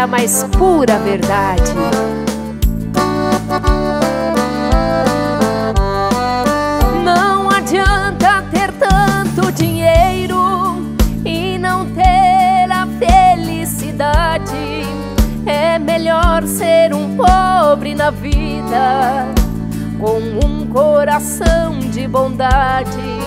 a mais pura verdade. Não adianta ter tanto dinheiro e não ter a felicidade. É melhor ser um pobre na vida, com um coração de bondade.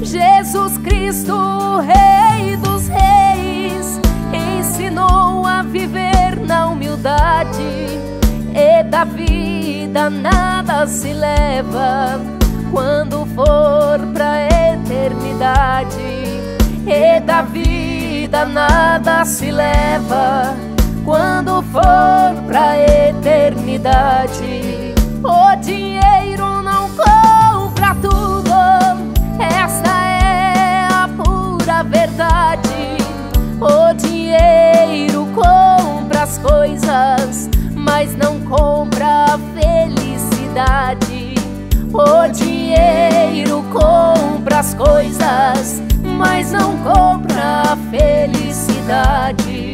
Jesus Cristo, Rei dos Reis, ensinou a viver na humildade. E da vida nada se leva quando for pra eternidade. E da vida nada se leva quando for pra eternidade. O dinheiro as coisas, mas não compra a felicidade. O dinheiro compra as coisas, mas não compra a felicidade.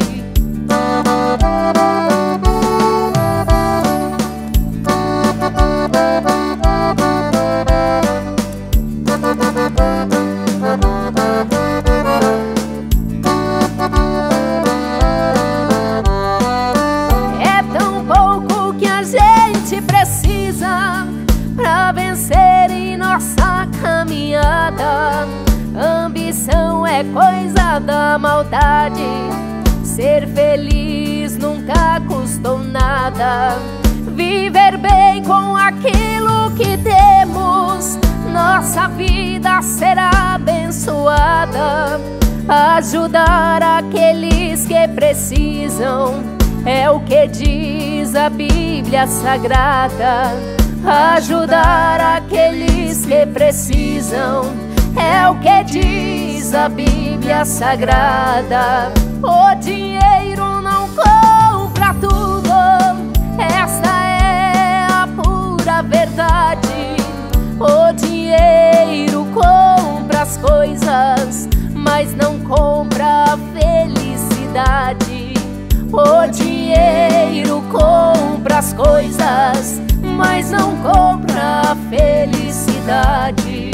Precisam é o que diz a Bíblia Sagrada. Ajudar aqueles que precisam é o que diz a Bíblia Sagrada. O dinheiro não compra tudo, esta é a pura verdade. O dinheiro compra as coisas, mas não compra a felicidade. O dinheiro compra as coisas, mas não compra a felicidade.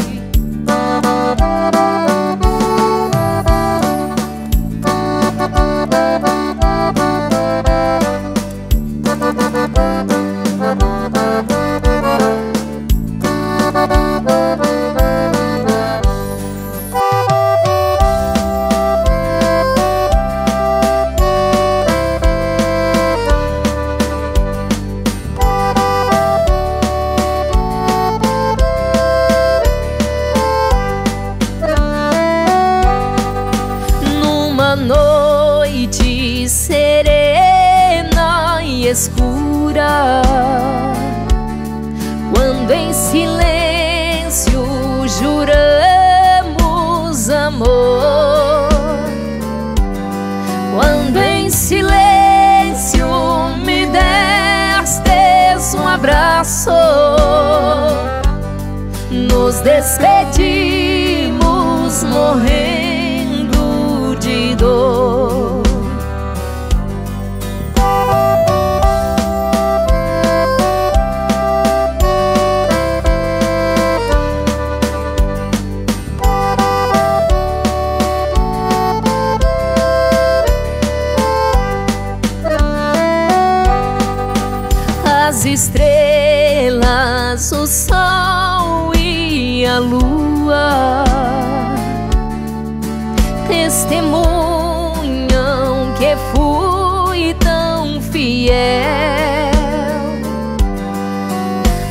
Testemunham que fui tão fiel.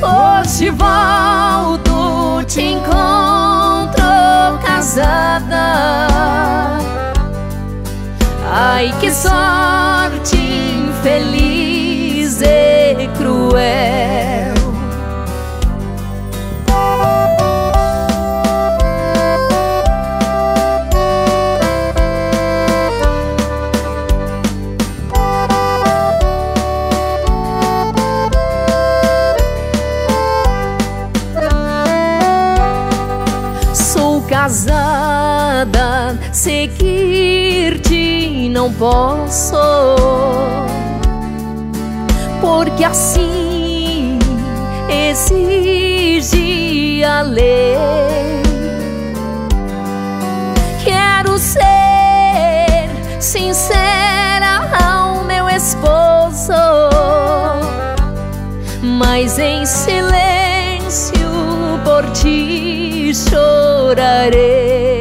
Hoje volto, te encontro casada. Ai, que sorte infeliz e cruel. Casada, seguir-te não posso, porque assim exige a lei. Quero ser sincera ao meu esposo, mas em silêncio por ti chorarei.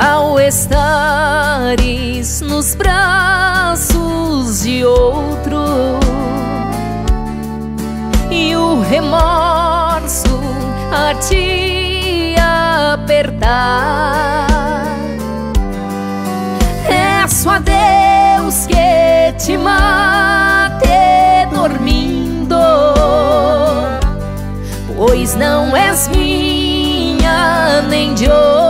Ao estares nos braços de outro a te apertar. Peço a Deus que te mate dormindo, pois não és minha nem de outro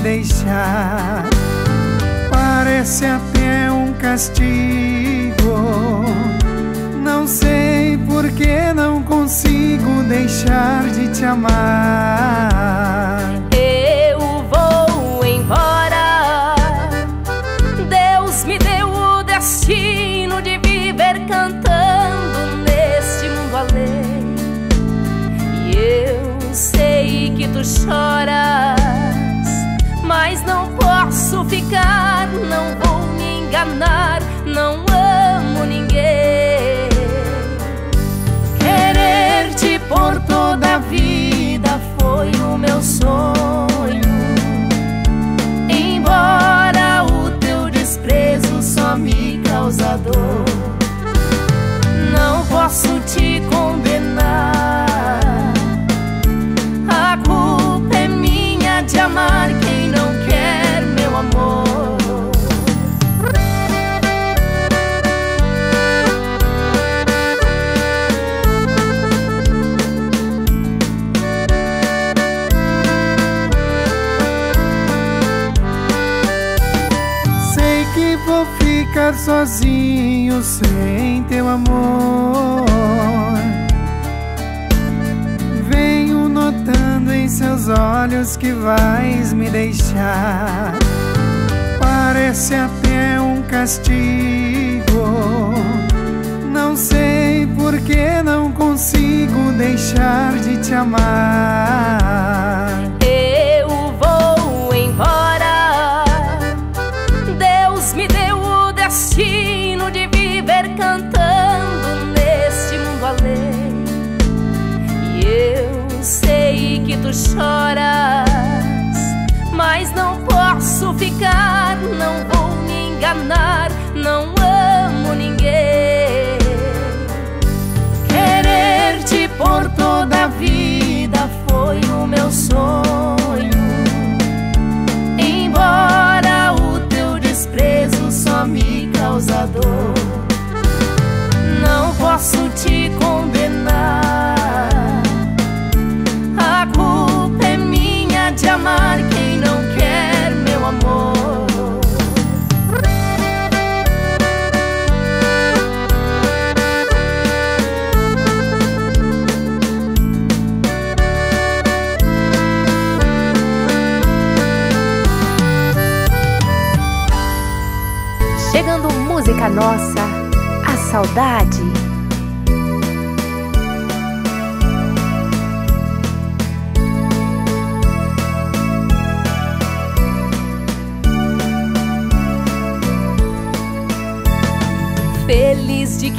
deixar. Parece até um castigo. Não sei por que não consigo deixar de te amar. Eu vou embora. Deus me deu o destino de viver cantando neste mundo além. E eu sei que tu choras, enganar, não amo ninguém. Querer-te por toda a vida foi o meu sonho. Sem teu amor. Venho notando em seus olhos que vais me deixar. Parece até um castigo. Não sei por que não consigo deixar de te amar. Choras, mas não posso ficar, não vou me enganar,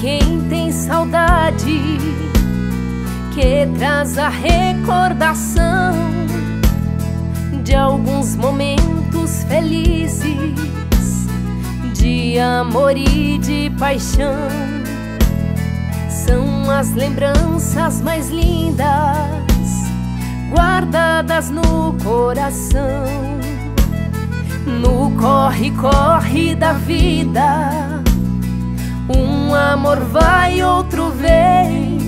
quem tem saudade, que traz a recordação de alguns momentos felizes, de amor e de paixão. São as lembranças mais lindas, guardadas no coração. No corre-corre da vida, amor vai, outro vem.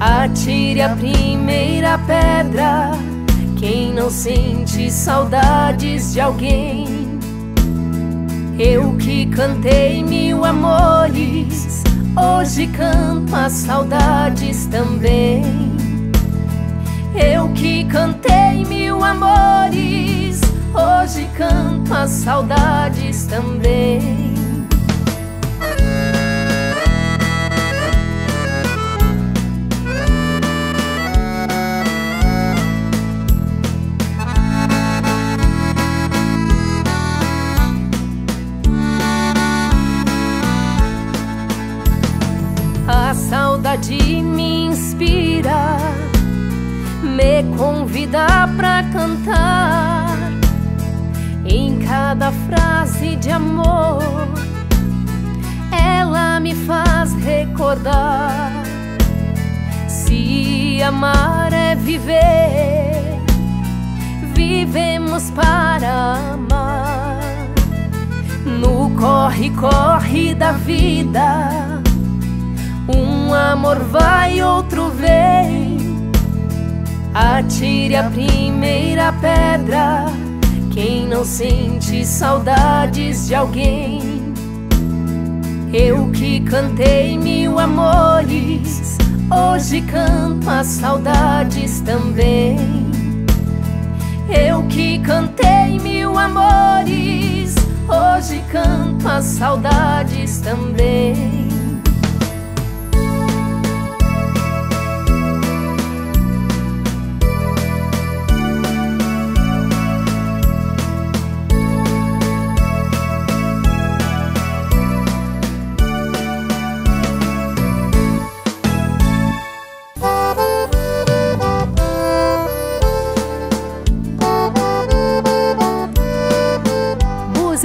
Atire a primeira pedra quem não sente saudades de alguém? Eu que cantei mil amores, hoje canto as saudades também. Eu que cantei mil amores, hoje canto as saudades também. Saudade me inspira, me convida pra cantar em cada frase de amor. Ela me faz recordar se amar é viver, vivemos para amar. No corre-corre da vida um amor vai, outro vem. Atire a primeira pedra. Quem não sente saudades de alguém? Eu que cantei mil amores, hoje canto as saudades também. Eu que cantei mil amores, hoje canto as saudades também.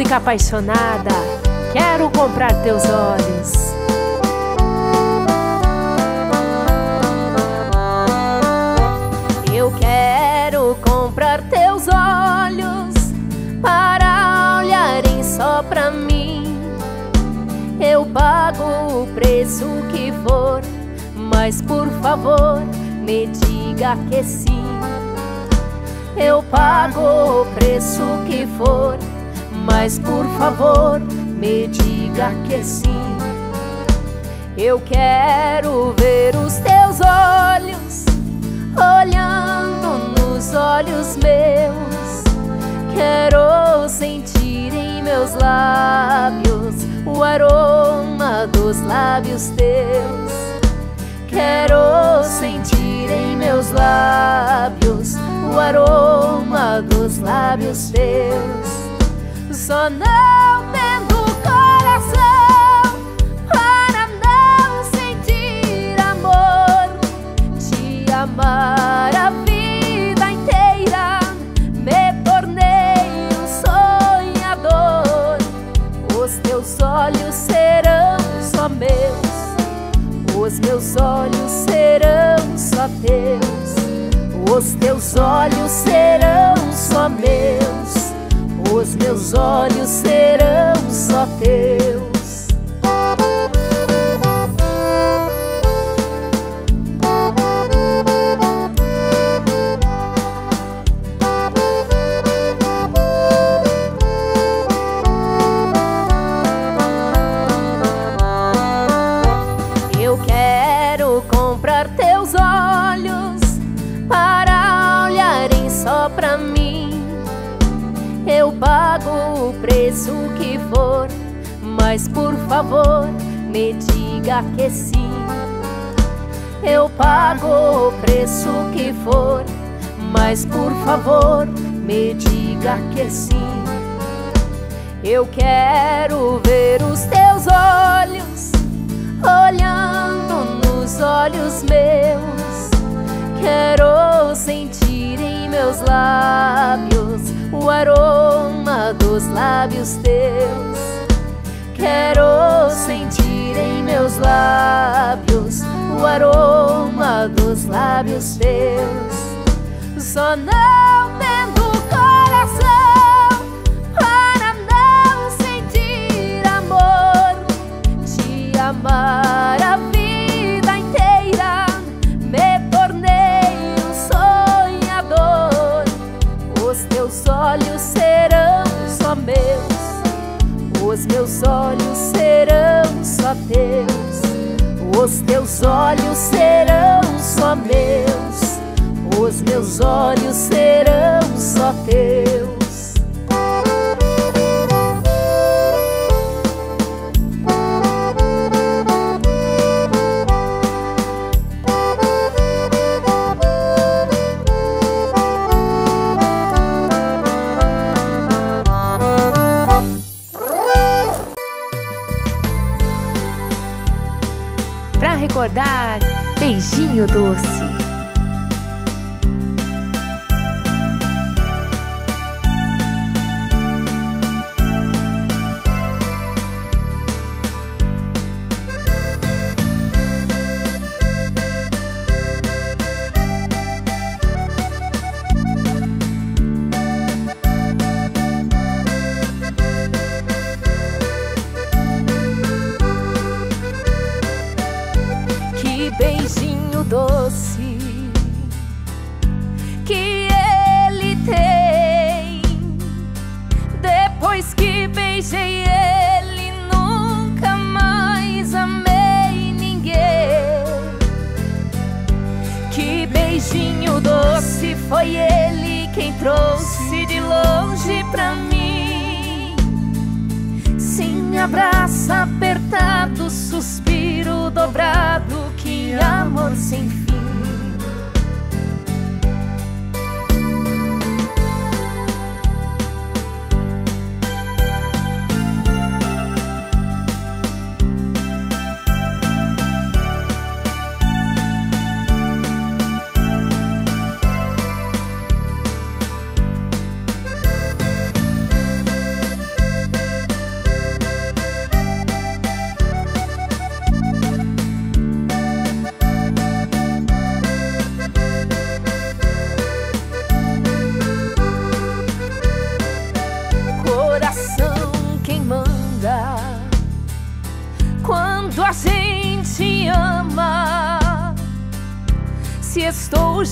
Música apaixonada, quero comprar teus olhos. Eu quero comprar teus olhos para olharem só pra mim. Eu pago o preço que for, mas por favor me diga que sim. Eu pago o preço que for mas por favor me diga que sim. Eu quero ver os teus olhos olhando nos olhos meus. Quero sentir em meus lábios o aroma dos lábios teus. Quero sentir em meus lábios o aroma dos lábios teus só não tendo coração para não sentir amor, te amar a vida inteira, me tornei um sonhador. Os teus olhos serão só meus, os meus olhos serão só teus, os teus olhos serão só meus. Os meus olhos serão só teus. me diga que sim, eu pago o preço que for. Mas por favor, me diga que sim. Eu quero ver os teus olhos olhando nos olhos meus. Quero sentir em meus lábios o aroma dos lábios teus. Quero sentir meus lábios o aroma dos lábios teus. Só não recordar, beijinho doce. Beijei ele, nunca mais amei ninguém. Que beijinho doce foi ele quem trouxe de longe pra mim. Sim, abraça apertado, suspiro dobrado, que amor sem fim.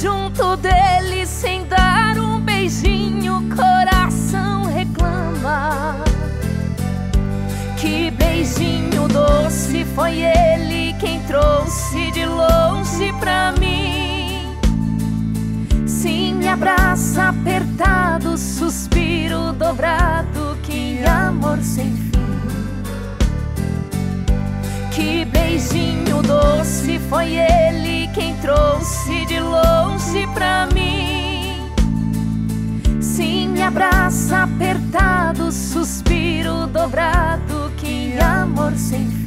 Junto dele sem dar um beijinho, coração reclama. Que beijinho doce foi ele quem trouxe de longe pra mim. Sim, me abraça apertado, suspiro dobrado, que amor sem fim. Que beijinho doce foi ele pra mim. Sim, me abraça apertado, suspiro dobrado, que amor sem fim.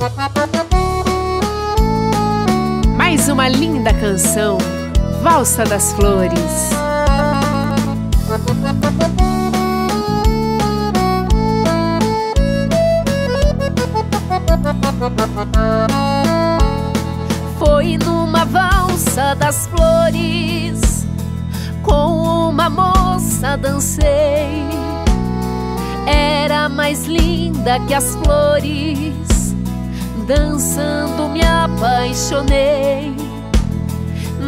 Mais uma linda canção, Valsa das Flores. Foi numa valsa das flores, com uma moça dancei. Era mais linda que as flores, dançando me apaixonei.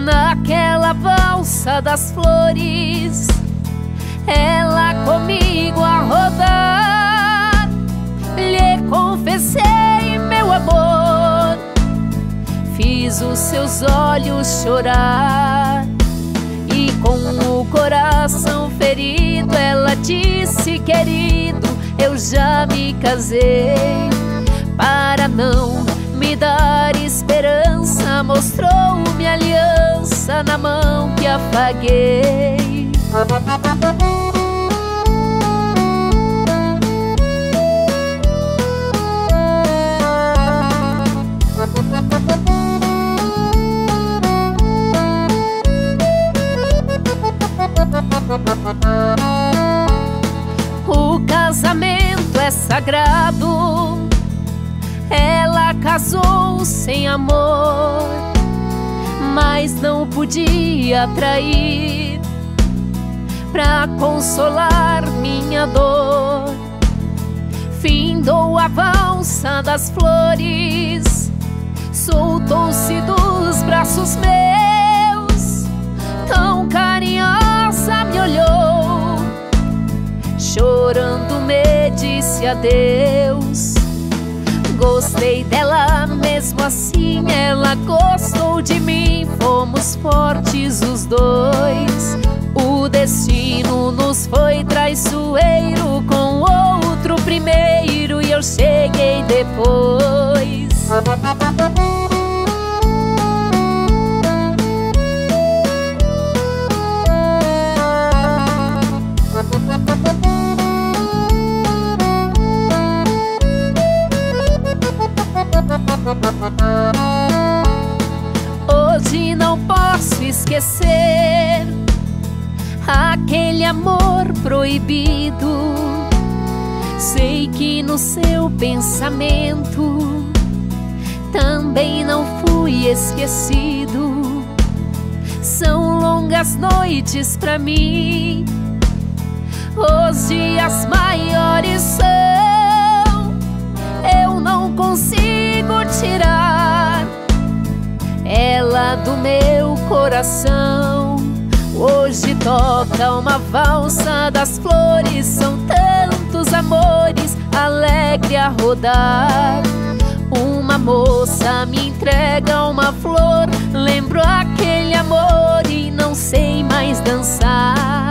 Naquela valsa das flores, ela comigo a rodar, lhe confessei meu amor. Fiz os seus olhos chorar. E com o coração ferido ela disse querido eu já me casei. Para não me dar esperança, mostrou-me aliança na mão que afaguei. O casamento é sagrado. Casou sem amor, mas não podia trair pra consolar minha dor. Findou a valsa das flores, soltou-se dos braços meus, tão carinhosa me olhou, chorando me disse adeus. Gostei dela mesmo assim, ela gostou de mim, fomos fortes os dois. O destino nos foi traiçoeiro com outro primeiro e eu cheguei depois. Hoje não posso esquecer aquele amor proibido. Sei que no seu pensamento também não fui esquecido. São longas noites pra mim, os dias maiores são. Eu não consigo tirar ela do meu coração. Hoje toca uma valsa das flores, são tantos amores, alegre a rodar. Uma moça me entrega uma flor, lembro aquele amor e não sei mais dançar.